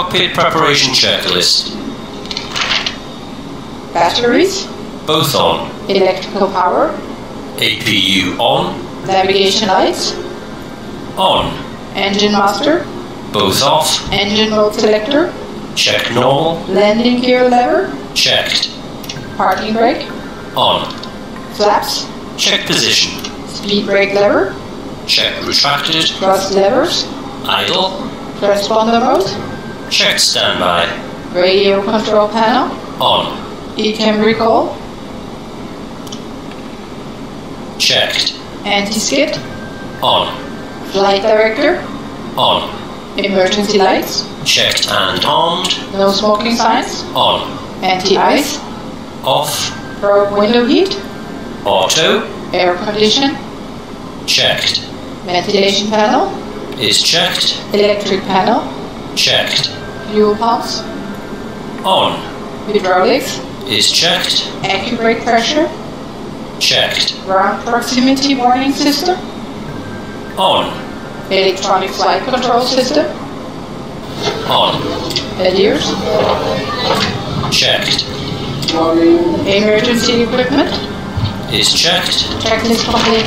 cockpit preparation checklist. Batteries, Both on. electrical power, APU on. navigation lights, On. engine master, Both off. engine mode selector, Check normal. landing gear lever, Checked. parking brake, On. flaps, Check position. speed brake lever, Check retracted. thrust levers, Idle. transponder mode, Check standby. radio control panel, On. ECAM recall, Checked. anti-skid, On. flight director, On. emergency lights, Checked and armed. no smoking signs, On. anti-ice, Off. probe window heat, Auto. air condition, Checked. ventilation panel, Is checked. electric panel, Checked. Fuel pumps, On. hydraulics, Is checked. AccuBrake pressure, Checked. ground proximity warning system, On. electronic flight control system, On. LEDs, Checked. emergency equipment, Is checked. checklist complete.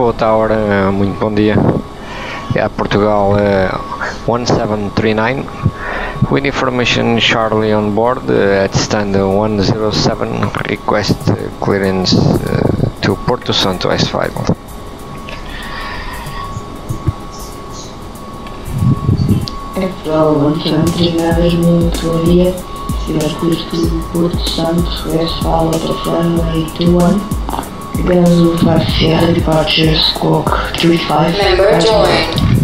Lisboa Tower, eh, muito bom dia. É Portugal eh, 1739. With information Charlie on board eh, at stand 107. Request clearance eh, to Porto Santo S5. É tem nada muito bom dia. To Porto Santo, Westfall out of runway 21. Ganso 5 Sierra departure squawk 35. Member joined.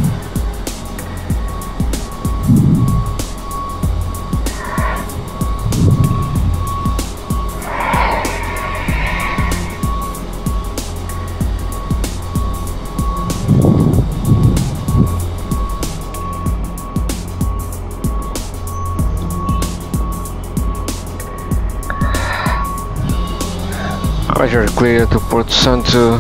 Roger, clear to Porto Santo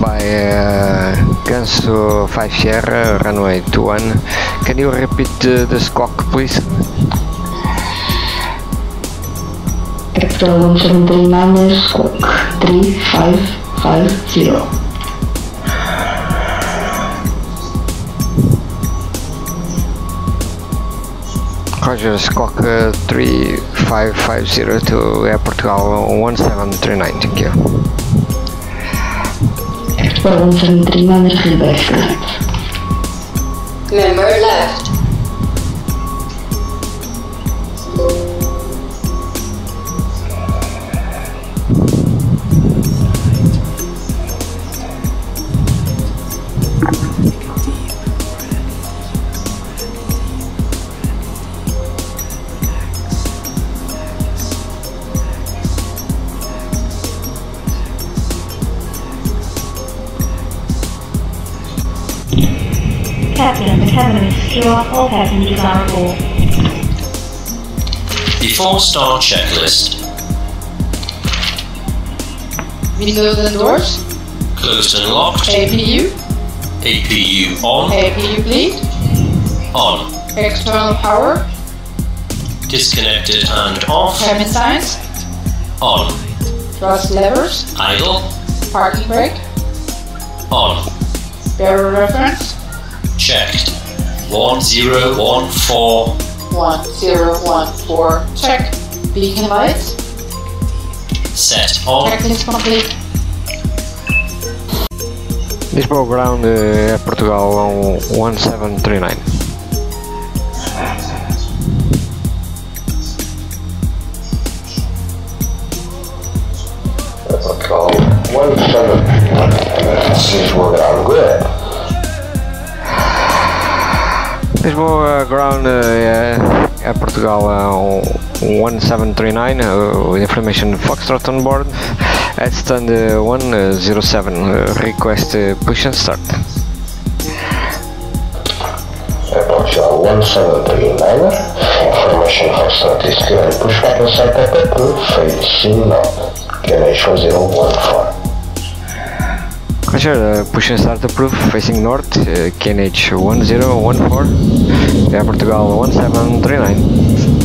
by uh, Ganso 5 Sierra, runway 21. Can you repeat uh, the squawk, please? Não tem nada squawk 3550. Roger, squawk uh, 3550 to Air Portugal 1739, thank you. É provavelmente não tem nada reverse. Member left. Is. All passengers are aboard. Before star checklist. Windows and doors, Closed and locked. APU, APU on. APU bleed, On. external power, Disconnected and off. cabin signs, On. thrust levers, Idle. parking brake, On. baro reference, Checked. 1014. 1014, check, beacon lights, Set on. checklist complete. Lisboa ground uh, Air Portugal on 1739. Portugal, one seven. Seems to work out good. Uh, ground uh, uh, Portugal uh, 1739 uh, with information Foxtrot on board at stand uh, 107 uh, request push and start. Portugal 1739, information Foxtrot is clear and push back inside Pepper Blue, facing north. QNH 1014. Roger, uh, push and start approved facing north, uh, QNH 1014, Air Portugal 1739.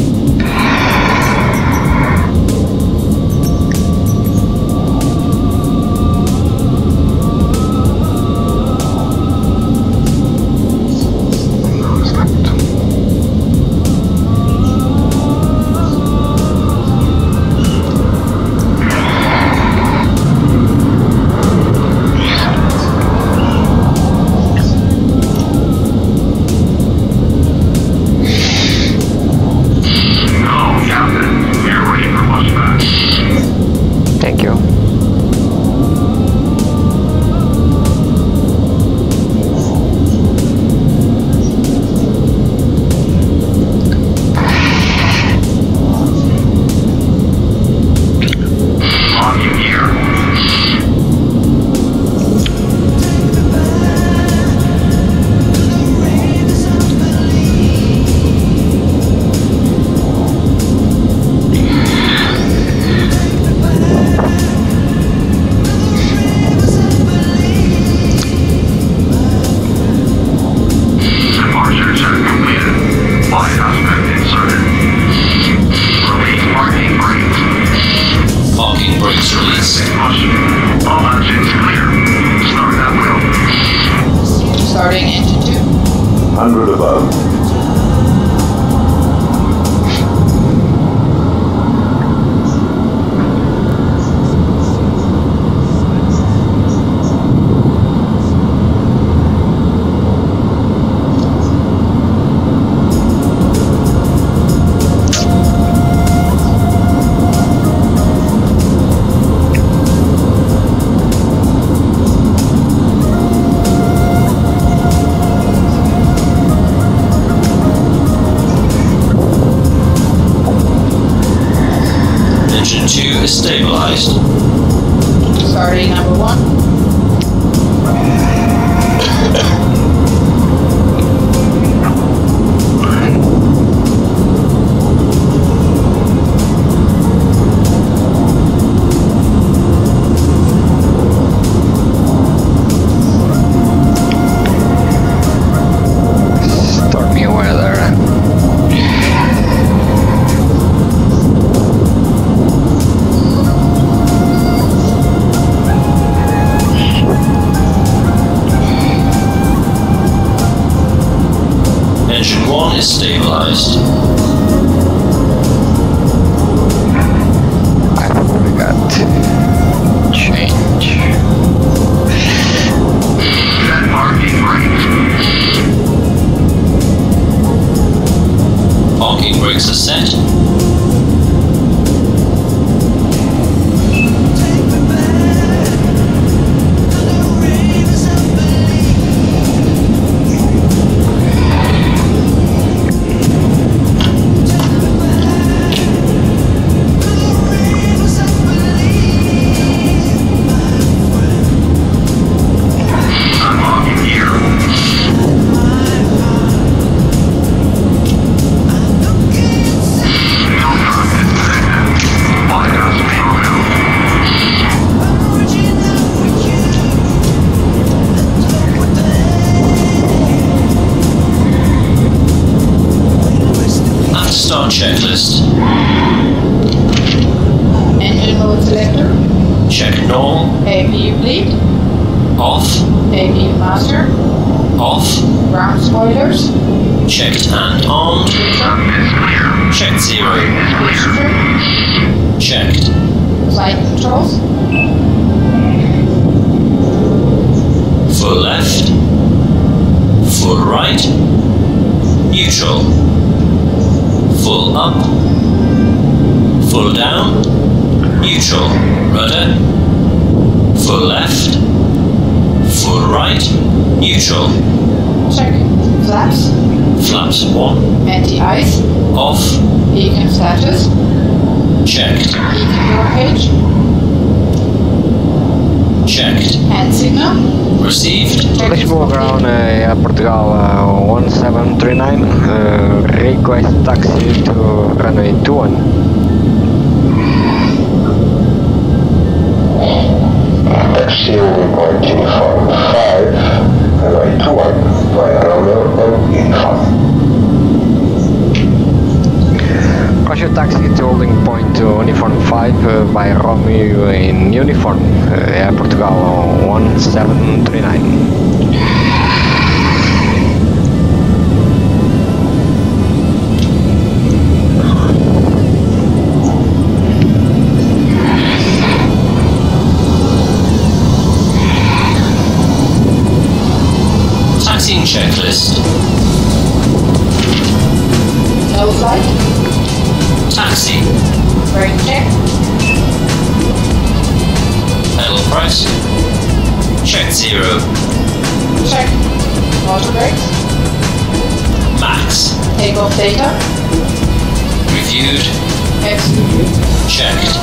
Stabilized. Starting number Sure. Check. Flaps. Flaps one. Anti-ice. Off. Beacon status. Checked. Beacon door page. Checked. Hand signal. Received. Checked. Let's move around uh, Portugal uh, 1739. Uh, request taxi to runway 21. Taxi runway 125. Taxi to holding point to uniform 5 uh, by Romeo in uniform. Uh, yeah, Portugal 1739. Taxiing checklist. No flight. Taxi. Brake check. Pedal press. Check zero. Check. Motor brakes. Max. Takeoff data. Reviewed. Execute. Checked.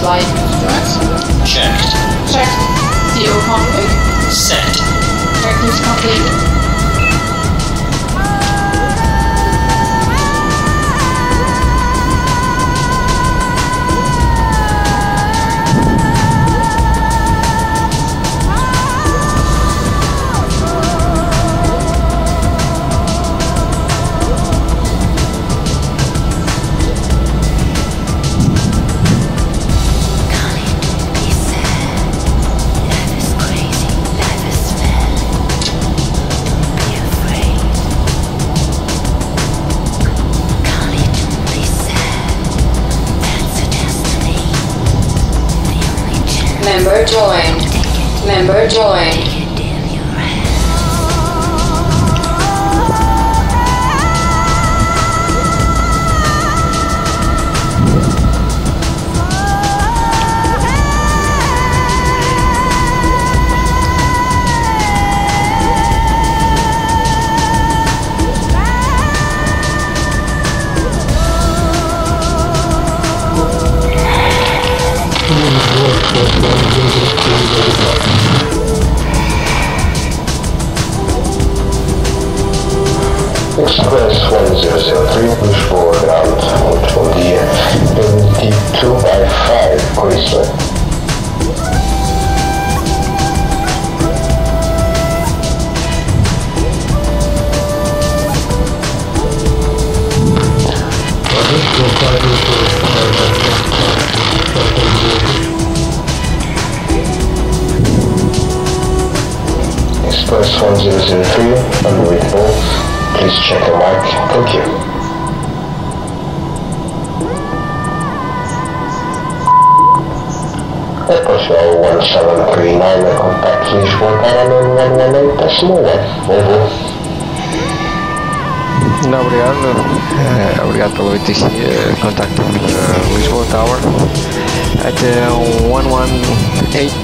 Flight instruments. Checked. Check. CO config. Set. Checklist complete. Member joined. Member joined.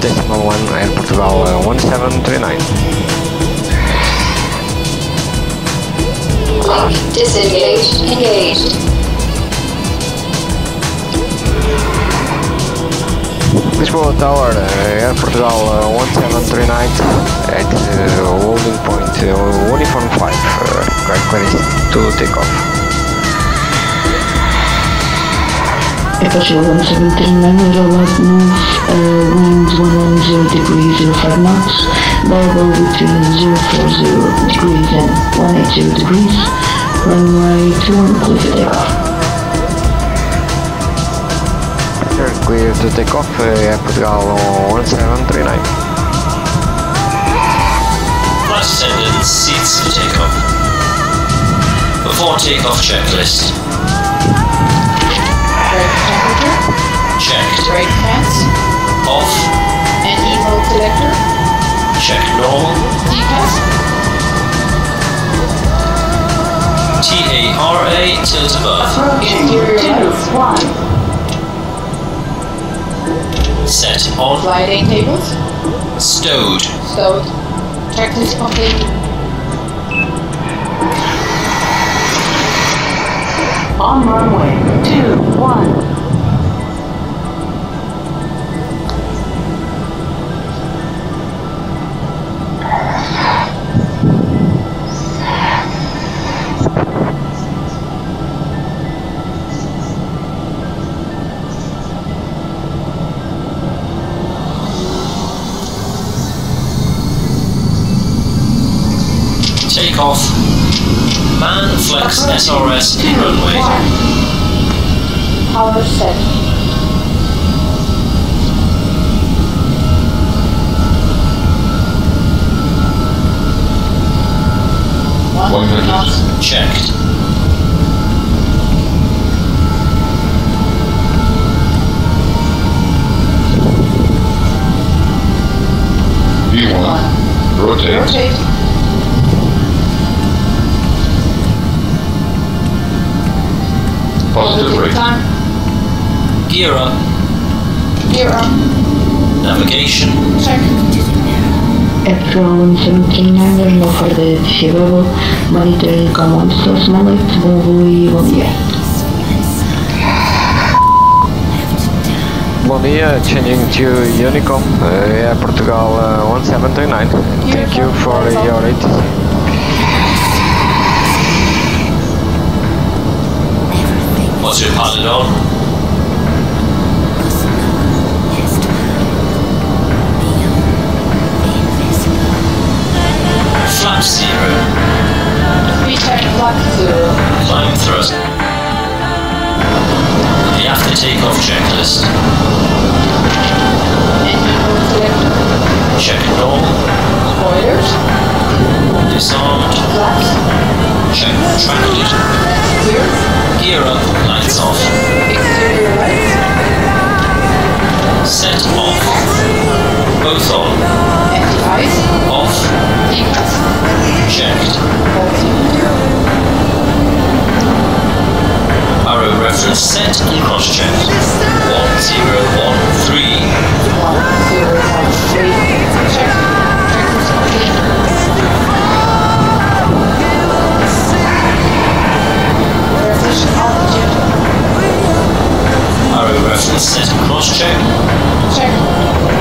Decimal 1 Air Portugal uh, 1739. Disengaged. Engaged. Lisboa Tower, uh, Air Portugal uh, 1739 at uh, holding point uh, uniform 5, uh, request to take off. É Portugal 1739, rollout move, uh, wind 110 degrees 05 knots, variable between 040 degrees and 180 degrees, runway 21 clear for takeoff. Sure, clear to take off, uh, Air Portugal 1739. Flight attendants, seats for takeoff. Before takeoff checklist. Temperature. Checked. Brake fans. Off. NE mode selector. Check normal. DPAS. TARA tilt above. Interior lights. Set on. Sliding tables. Stowed. Stowed. Checklist complete. On runway 21. Take flex SRS runway. Power set. One hundred. Checked. V1. Rotate. Rotate. Positive Positive rate. time. Gear up. Gear up. Navigation. Check. Electron 1700 no further disable. Monitoring command source knowledge. Bom e bom dia. Bom dia, changing to Unicom, uh, Air Portugal uh, 1739. Thank you for your ATC. Your pilot on? Flap zero. VTech flight zero. Climb thrust. The after takeoff checklist. Check normal. Spoilers. Disarmed. Flaps. Check. Gear up. Lights off. Set off. Both on. Off. Checked. Baro reference set and cross-checked. 1013. Set and cross-check. Check.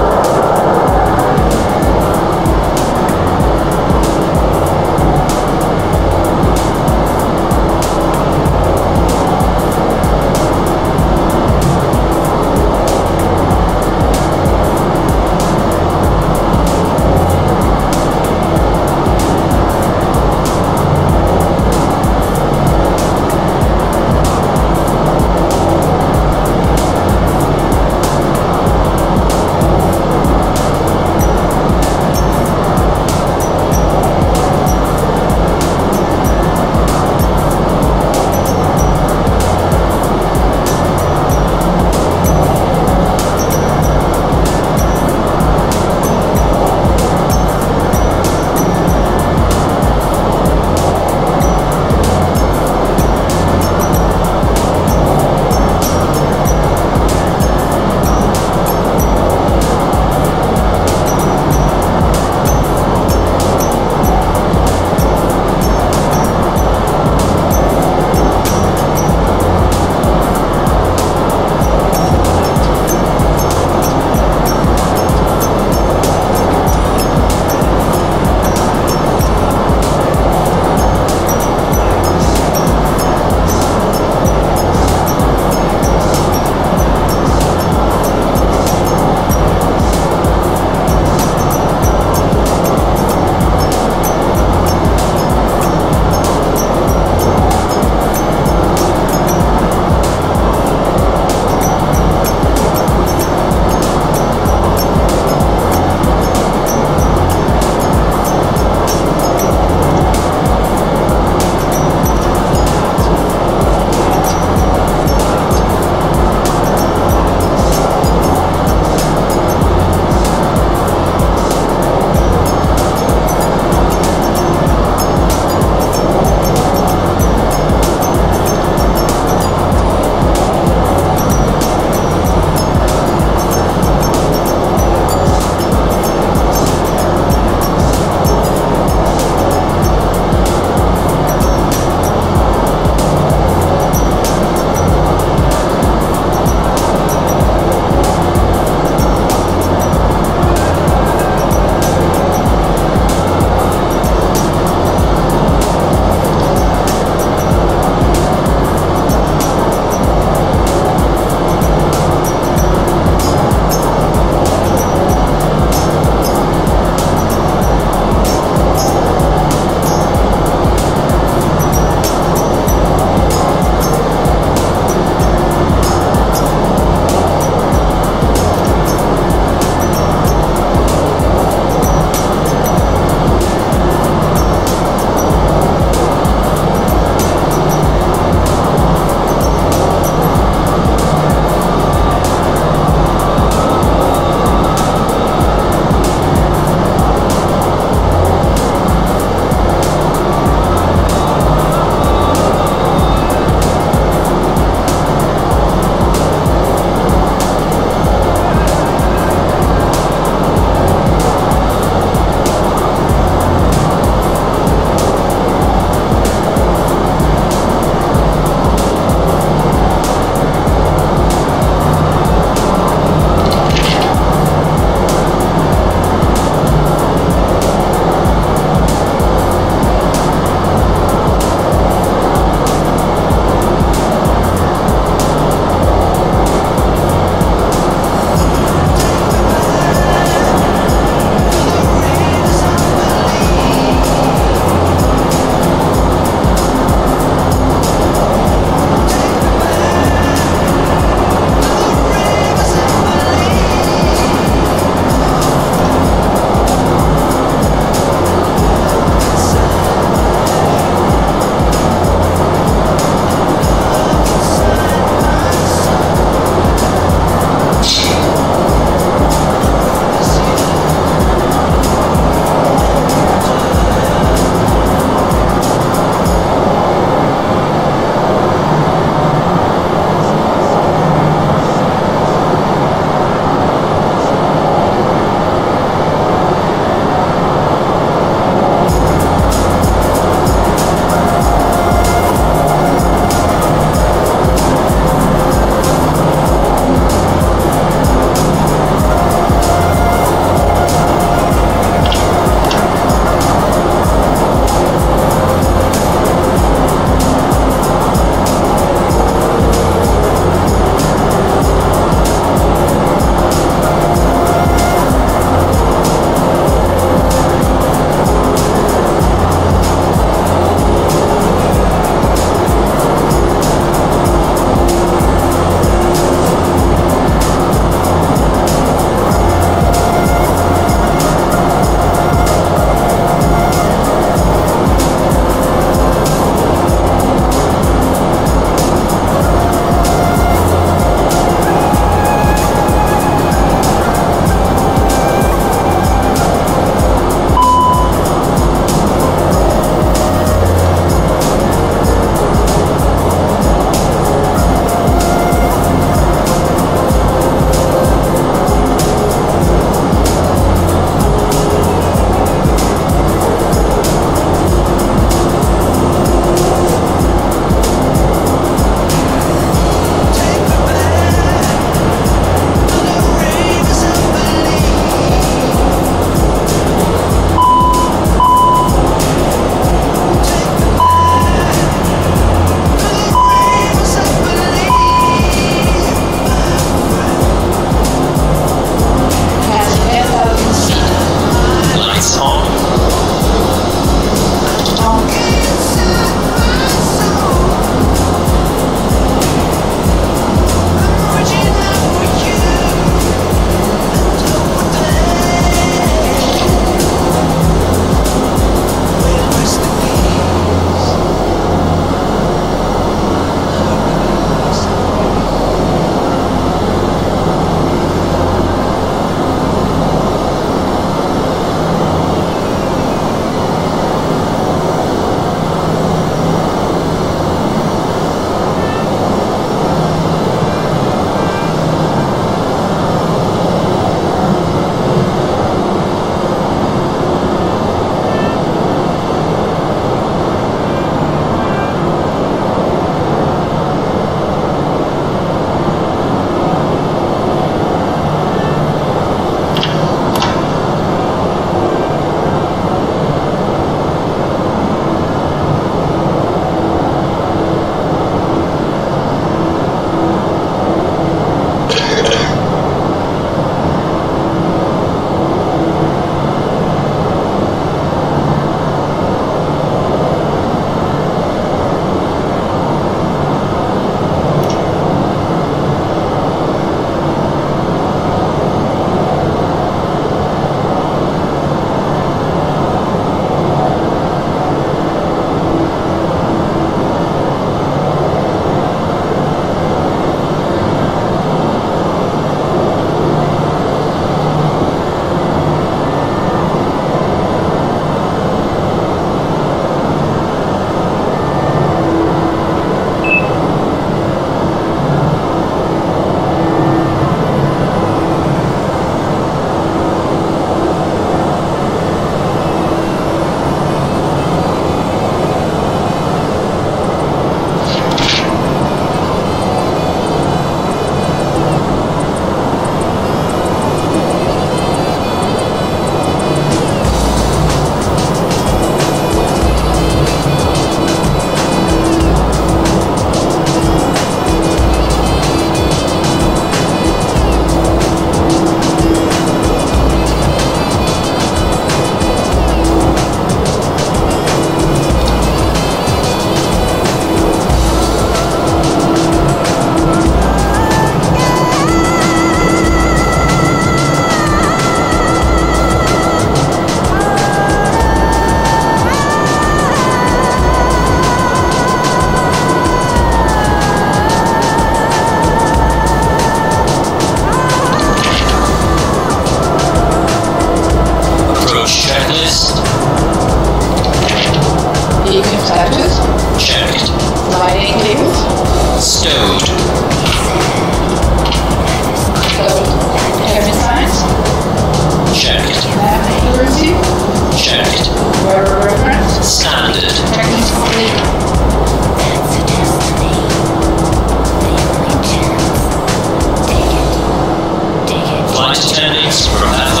Thanks for.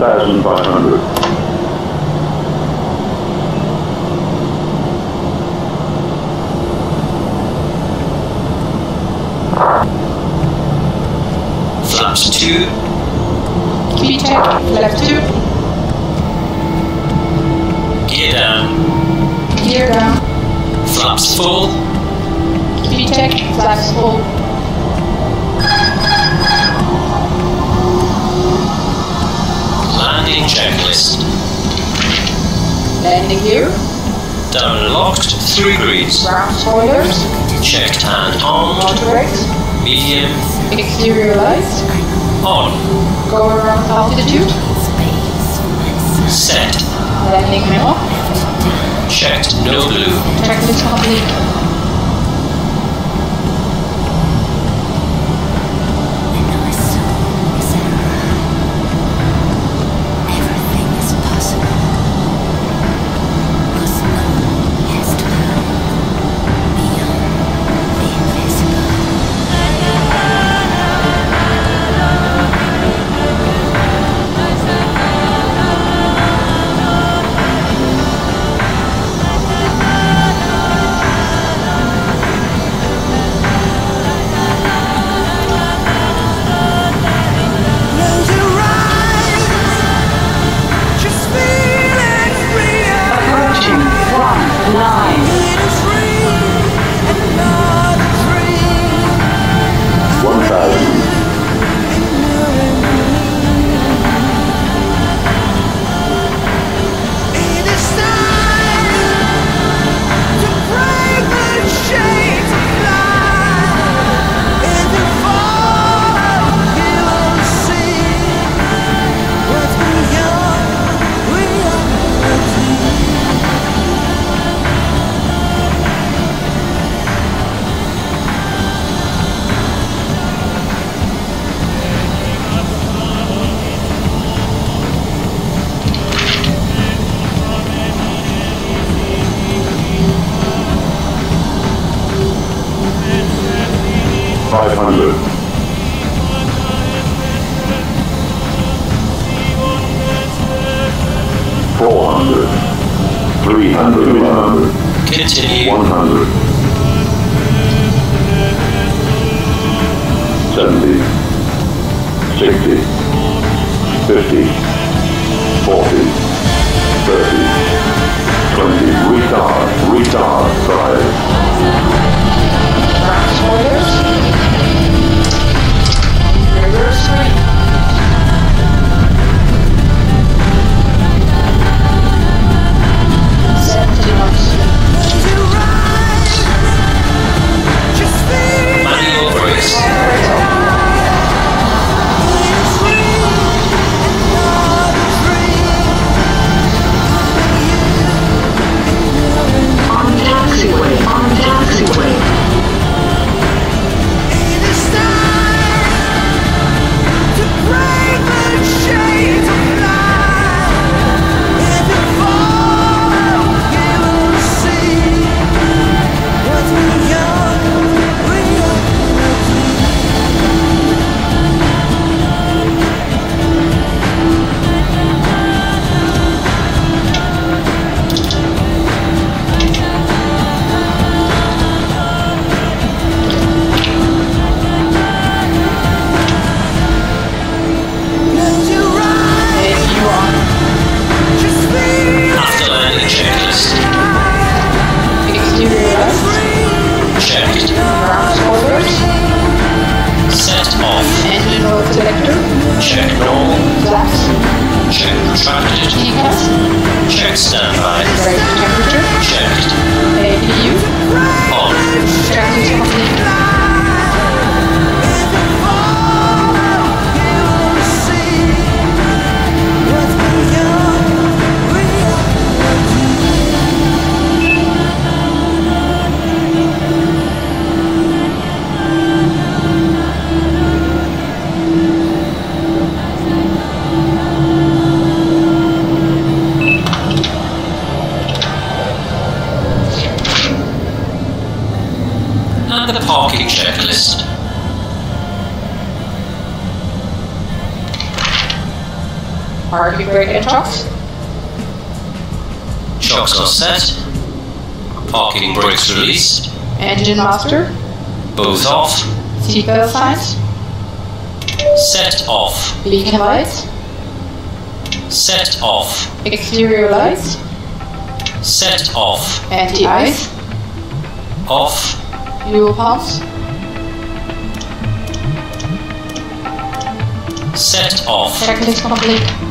2,500. Flaps 2. Key check, flap 2. Gear down. Gear down. Flaps 4. Key check, flaps 4. list. Landing gear. Down locked, 3 degrees. Ground spoilers. Checked and on. Moderate. Medium. Exterior lights. On. Go around altitude. Set. Landing memo. Checked, no blue. Checklist complete. Hitting brakes release. Engine master. Both off. Seatbelt signs. Set off. Beacon lights. Set off. Exterior lights. Set off. Anti-ice. Off. Fuel pumps. Set off. Checklist complete.